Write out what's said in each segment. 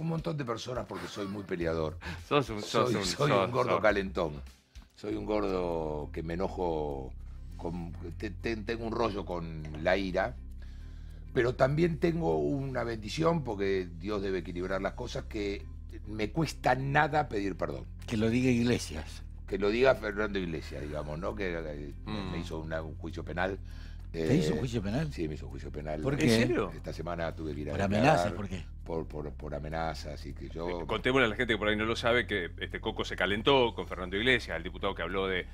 Un montón de personas porque soy muy peleador. Sos un, sos Soy, un- soy sos- un gordo sos- calentón. Soy un gordo que me enojo, con, te- te- tengo un rollo con la ira, pero también tengo una bendición porque Dios debe equilibrar las cosas que me cuesta nada pedir perdón. Que lo diga Iglesias. Que lo diga Fernando Iglesias, digamos, ¿no? Que eh, Mm. me hizo una- un juicio penal. ¿Te Eh, hizo un juicio penal? Sí, me hizo un juicio penal. ¿Por ¿En qué? serio? Esta semana tuve que ir a Por amenazas, ¿por qué? Por, por, por amenazas, y que yo... Eh, Contémosle a la gente que por ahí no lo sabe que este Coco se calentó con Fernando Iglesias, el diputado que habló de,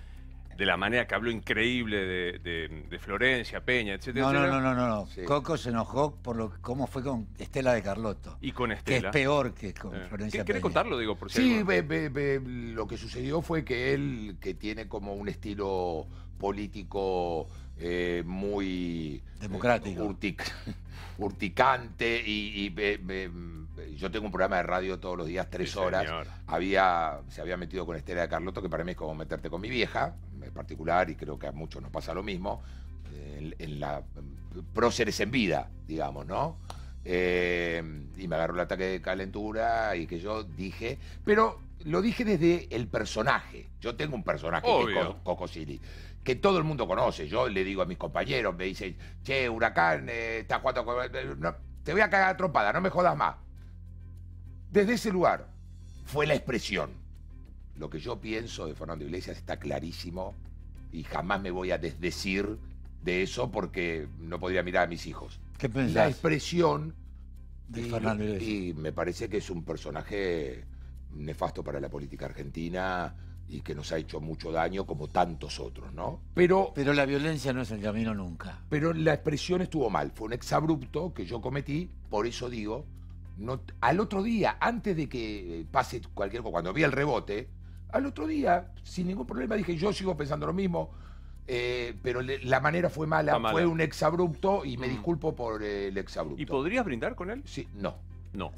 de la manera que habló increíble de, de- de Florencia, Peña, etcétera, No, no, no, no, no. Sí. Coco se enojó por lo cómo fue con Estela de Carlotto. Y con Que es Estela. peor que con Eh, Florencia ¿Querés Peña. contarlo, digo, por si Sí, ve, lo que sucedió fue que él, que tiene como un estilo político eh, muy... Democrático. eh, urtic- urticante y, y ve- ve- yo tengo un programa de radio todos los días, tres Sí, horas. señor. Había, se había metido con Estela de Carlotto, que para mí es como meterte con mi vieja, en particular, y creo que a muchos nos pasa lo mismo, eh, en, en la próceres en vida, digamos, ¿no? Eh, y me agarró el ataque de calentura y que yo dije, pero lo dije desde el personaje. Yo tengo un personaje que es Obvio. Co- Coco Silly, que todo el mundo conoce. Yo le digo a mis compañeros, me dicen, che, huracán, eh, está jugando con... no, te voy a cagar a trompada, no me jodas más. Desde ese lugar fue la expresión. Lo que yo pienso de Fernando Iglesias está clarísimo y jamás me voy a desdecir de eso porque no podría mirar a mis hijos. ¿Qué La expresión de y, Fernando Iglesias? y me parece que es un personaje nefasto para la política argentina y que nos ha hecho mucho daño como tantos otros, ¿no? Pero, Pero la violencia no es el camino nunca. pero la expresión estuvo mal, fue un exabrupto que yo cometí, por eso digo, no, al otro día, antes de que pase cualquier cosa, cuando vi el rebote, al otro día, sin ningún problema, dije, yo sigo pensando lo mismo, eh, pero le- la manera fue mala, Fue mala. fue un exabrupto y me Mm. disculpo por el exabrupto. ¿Y podrías brindar con él? Sí, no. No.